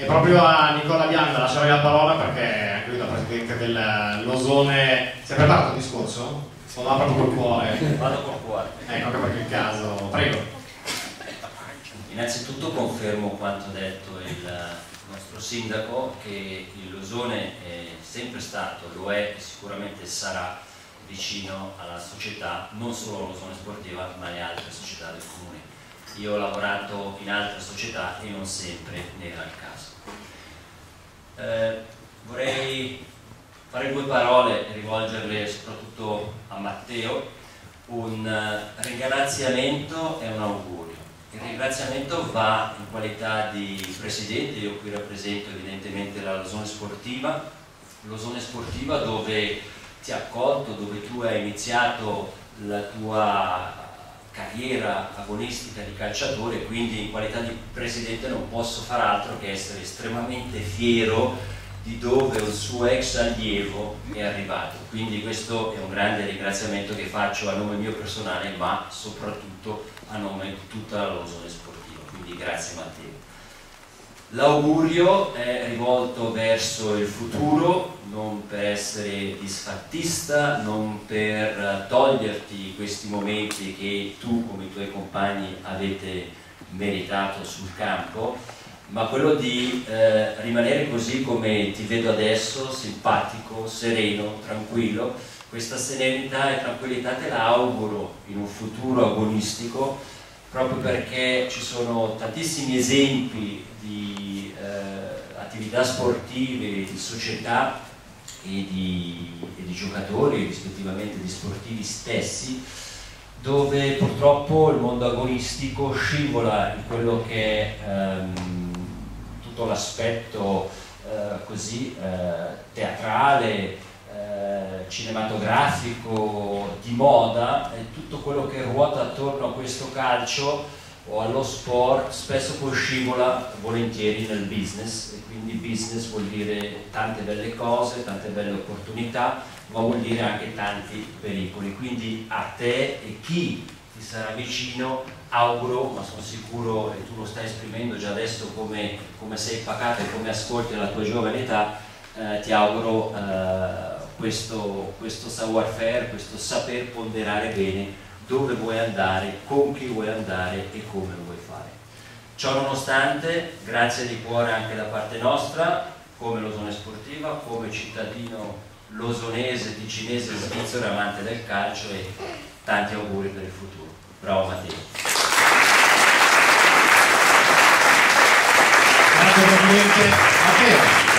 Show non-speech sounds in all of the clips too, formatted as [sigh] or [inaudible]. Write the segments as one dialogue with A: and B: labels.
A: E proprio a Nicola Bianda lascerei la parola perché anche lui da presidente dell'Osone si è preparato il discorso? O va proprio col cuore?
B: Vado col cuore.
A: Ecco, anche perché il caso. Prego.
B: Innanzitutto confermo quanto detto il nostro sindaco che il Losone è sempre stato, lo è e sicuramente sarà vicino alla società, non solo all'Osone Sportiva ma alle altre società del comune. Io ho lavorato in altre società e non sempre ne era il caso. Eh, vorrei fare due parole e rivolgerle soprattutto a Matteo, un uh, ringraziamento e un augurio. Il ringraziamento va in qualità di presidente, io qui rappresento evidentemente la Losone Sportiva, Losone Sportiva dove ti ha accolto, dove tu hai iniziato la tua carriera agonistica di calciatore, quindi in qualità di presidente non posso far altro che essere estremamente fiero di dove un suo ex allievo è arrivato. Quindi questo è un grande ringraziamento che faccio a nome mio personale, ma soprattutto a nome di tutta la Losone Sportiva. Quindi grazie Matteo. L'augurio è rivolto verso il futuro, non per essere disfattista, non per toglierti questi momenti che tu come i tuoi compagni avete meritato sul campo, ma quello di eh, rimanere così come ti vedo adesso, simpatico, sereno, tranquillo, questa serenità e tranquillità te la auguro in un futuro agonistico proprio perché ci sono tantissimi esempi di eh, attività sportive, di società e di, e di, giocatori, rispettivamente di sportivi stessi, dove purtroppo il mondo agonistico scivola in quello che è ehm, tutto l'aspetto eh, così eh, teatrale, cinematografico, di moda e tutto quello che ruota attorno a questo calcio o allo sport spesso poi scivola volentieri nel business. E quindi business vuol dire tante belle cose, tante belle opportunità ma vuol dire anche tanti pericoli. Quindi a te e chi ti sarà vicino auguro, ma sono sicuro e tu lo stai esprimendo già adesso come, come sei pacato e come ascolti alla tua giovane età eh, ti auguro eh, questo, questo savoir-faire, questo saper ponderare bene dove vuoi andare, con chi vuoi andare e come lo vuoi fare. Ciò nonostante, grazie di cuore anche da parte nostra, come Losone Sportiva, come cittadino losonese, ticinese, svizzero, amante del calcio e tanti auguri per il futuro. Bravo Matteo.
A: Grazie Presidente. Matteo.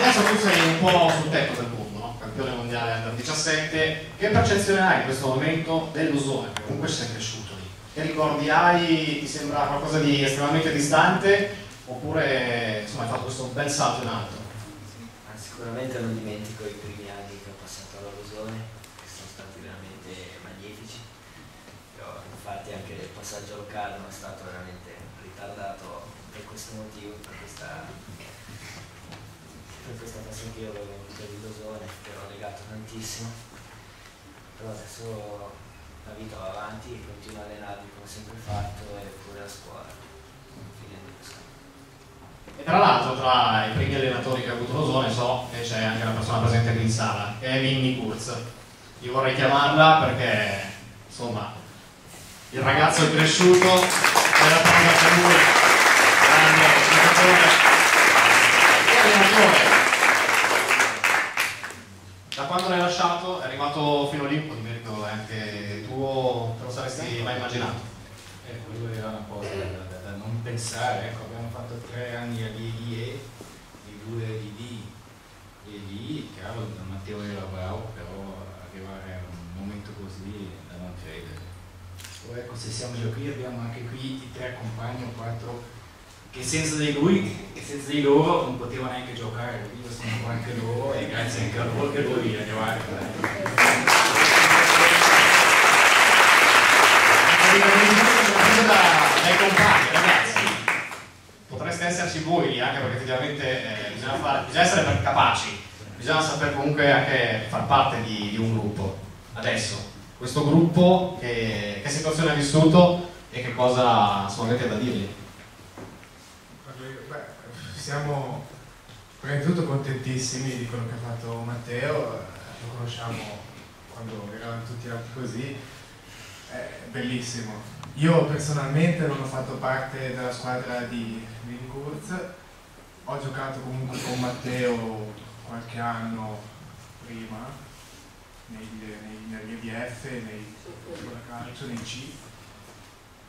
A: Adesso tu sei un po' sul tetto del mondo, no? campione mondiale under 17. Che percezione hai in questo momento dell'Usone? Comunque sei cresciuto lì. Che ricordi hai? Ti sembra qualcosa di estremamente distante? Oppure insomma, hai fatto questo bel salto in alto?
C: Sicuramente non dimentico i primi anni che ho passato alla Losone, che sono stati veramente magnifici. Io, infatti anche il passaggio al Carno è stato veramente ritardato per questo motivo, per questa per questa che io avevo avuto di Losone, che ero legato tantissimo, però adesso la vita va avanti e continuo a allenarmi come sempre fatto e pure a scuola.
A: E tra l'altro tra i primi allenatori che ha avuto Losone so che c'è anche una persona presente qui in sala, che è Minnie Kurz. Io vorrei chiamarla perché insomma il ragazzo è cresciuto, era proprio anche lui, grande allenatore. Da quando l'hai lasciato è arrivato fino lì un po' di merito anche tuo, te lo saresti mai immaginato?
D: Eh, quello era una cosa da, da, da non pensare, ecco, abbiamo fatto tre anni a DIE e due di D e lì, cavolo, Matteo era bravo, però arrivare a un momento così da non credere. Poi ecco, se siamo già qui abbiamo anche qui i tre compagni o quattro che senza di lui e senza di loro non potevano neanche giocare, quindi sono qua anche loro e grazie anche a loro che lui a giocare.
A: dai compagni, ragazzi. Potreste esserci voi anche perché effettivamente eh, bisogna, fare, bisogna, essere capaci, bisogna saper comunque anche far parte di, di un gruppo. Adesso, questo gruppo che, che situazione ha vissuto e che cosa insomma, avete da dirgli?
E: Siamo prima di tutto contentissimi di quello che ha fatto Matteo, lo conosciamo quando eravamo tutti così, è bellissimo. Io personalmente non ho fatto parte della squadra di Vinkurz, ho giocato comunque con Matteo qualche anno prima, nei, negli EDF, nei calcio, nei C.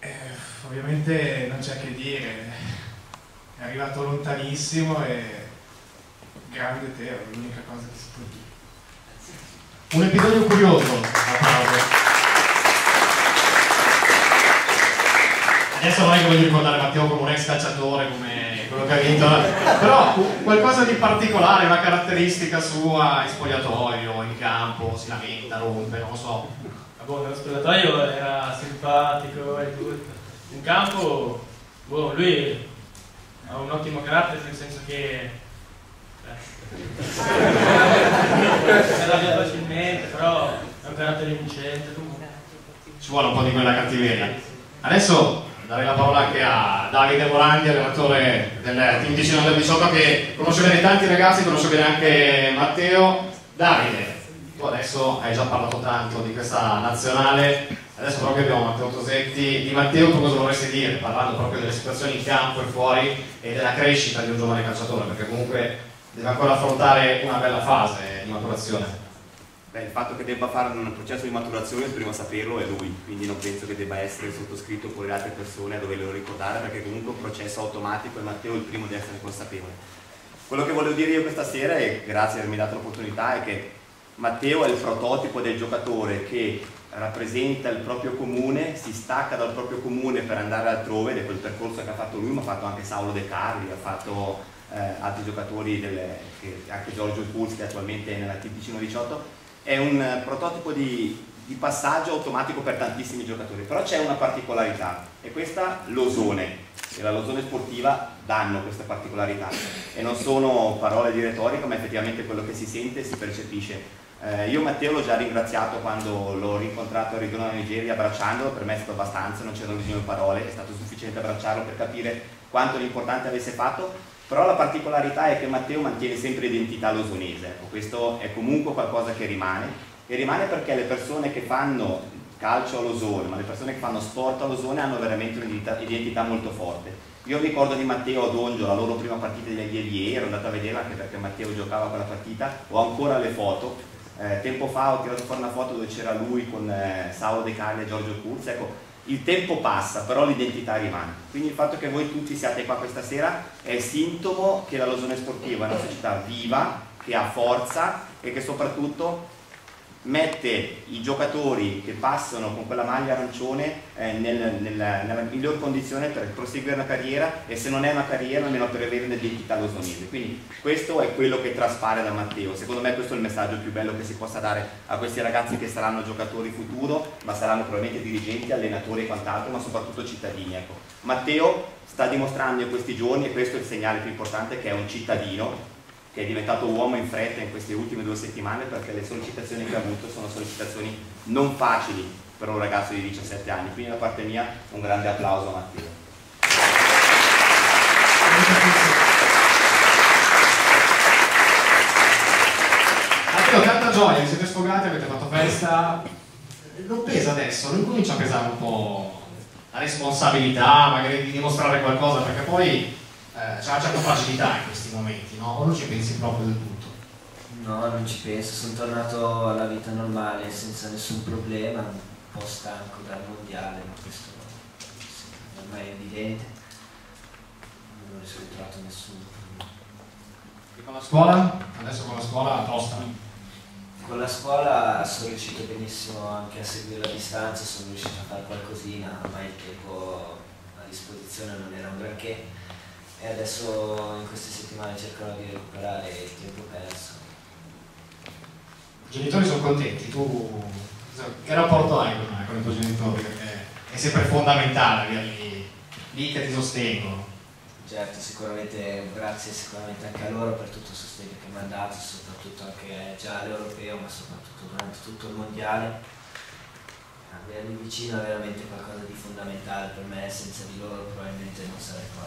E: Eh, ovviamente non c'è che dire, è arrivato lontanissimo e grande Teo, è l'unica cosa che si può dire.
A: Un episodio curioso, applauso. Adesso non è che voglio ricordare Matteo come un ex calciatore, come quello che ha vinto, però qualcosa di particolare, una caratteristica sua in spogliatoio, in campo, si lamenta, rompe, non lo so.
F: Boh, nello spogliatoio era simpatico e tutto. In campo, boh, lui ha un ottimo carattere nel senso che [laughs] si arrabbia facilmente, però è un carattere vincente.
A: Ci vuole un po' di quella cattiveria. Adesso darei la parola anche a Davide Morandi, allenatore del team 19 del 18 che conosce bene tanti ragazzi, conosce bene anche Matteo. Davide, tu adesso hai già parlato tanto di questa nazionale, adesso proprio abbiamo Matteo Tosetti. Di Matteo tu cosa vorresti dire, parlando proprio delle situazioni in campo e fuori e della crescita di un giovane calciatore, perché comunque deve ancora affrontare una bella fase di maturazione.
G: Beh, il fatto che debba fare un processo di maturazione, il primo a saperlo è lui, quindi non penso che debba essere sottoscritto con le altre persone a doverlo ricordare, perché comunque è un processo automatico e Matteo è il primo di essere consapevole. Quello che volevo dire io questa sera, e grazie per avermi dato l'opportunità, è che Matteo è il prototipo del giocatore che rappresenta il proprio comune, si stacca dal proprio comune per andare altrove, ed è quel percorso che ha fatto lui, ma ha fatto anche Saulo De Carli, ha fatto eh, altri giocatori, delle, che, anche Giorgio Pulsi che attualmente è nella TP 18, è un prototipo di, di, passaggio automatico per tantissimi giocatori, però c'è una particolarità e questa l'osone e la losone sportiva danno questa particolarità e non sono parole di retorica ma effettivamente quello che si sente e si percepisce. Eh, io Matteo l'ho già ringraziato quando l'ho rincontrato a Ritorno Nigeria abbracciandolo, per me è stato abbastanza, non c'erano bisogno di parole, è stato sufficiente abbracciarlo per capire quanto l'importante avesse fatto, però la particolarità è che Matteo mantiene sempre l'identità losonese, ecco, questo è comunque qualcosa che rimane, e rimane perché le persone che fanno calcio a Losone, ma le persone che fanno sport a Losone hanno veramente un'identità molto forte. Io ricordo di Matteo ad Ongio, la loro prima partita degli Elie, ero andato a vederla anche perché Matteo giocava quella partita, ho ancora le foto, eh, tempo fa ho tirato fuori una foto dove c'era lui con eh, Saulo De Carli e Giorgio Curz, ecco, il tempo passa, però l'identità rimane. Quindi il fatto che voi tutti siate qua questa sera è sintomo che la Losone Sportiva è una società viva, che ha forza e che soprattutto mette i giocatori che passano con quella maglia arancione eh, nel, nel, nella miglior condizione per proseguire una carriera e se non è una carriera almeno per avere un'identità losonese quindi questo è quello che traspare da Matteo secondo me questo è il messaggio più bello che si possa dare a questi ragazzi che saranno giocatori futuro ma saranno probabilmente dirigenti, allenatori e quant'altro ma soprattutto cittadini ecco. Matteo sta dimostrando in questi giorni e questo è il segnale più importante che è un cittadino che è diventato uomo in fretta in queste ultime due settimane perché le sollecitazioni che ha avuto sono sollecitazioni non facili per un ragazzo di 17 anni. Quindi da parte mia un grande applauso a Matteo.
A: Matteo, tanta gioia, vi siete sfogati, avete fatto festa. Non pesa adesso, non comincia a pesare un po' la responsabilità, magari di dimostrare qualcosa, perché poi eh, c'è una certa fragilità in questi momenti, no? O non ci pensi proprio del tutto?
C: No, non ci penso, sono tornato alla vita normale senza nessun problema, un po' stanco dal mondiale, ma questo ormai è evidente, non ho riscontrato nessuno.
A: E con la scuola? Adesso con la scuola tosta.
C: Con la scuola sono riuscito benissimo anche a seguire la distanza, sono riuscito a fare qualcosina, ma il tempo a disposizione non era un granché e adesso in queste settimane cercano di recuperare il tempo perso.
A: I genitori sono contenti, tu che rapporto hai con, con i tuoi genitori? Perché è sempre fondamentale averli lì che ti sostengono.
C: Certo, sicuramente grazie sicuramente anche a loro per tutto il sostegno che mi hanno dato, soprattutto anche già all'europeo, ma soprattutto durante tutto il mondiale. Averli vicino è veramente qualcosa di fondamentale per me, senza di loro probabilmente non sarei qua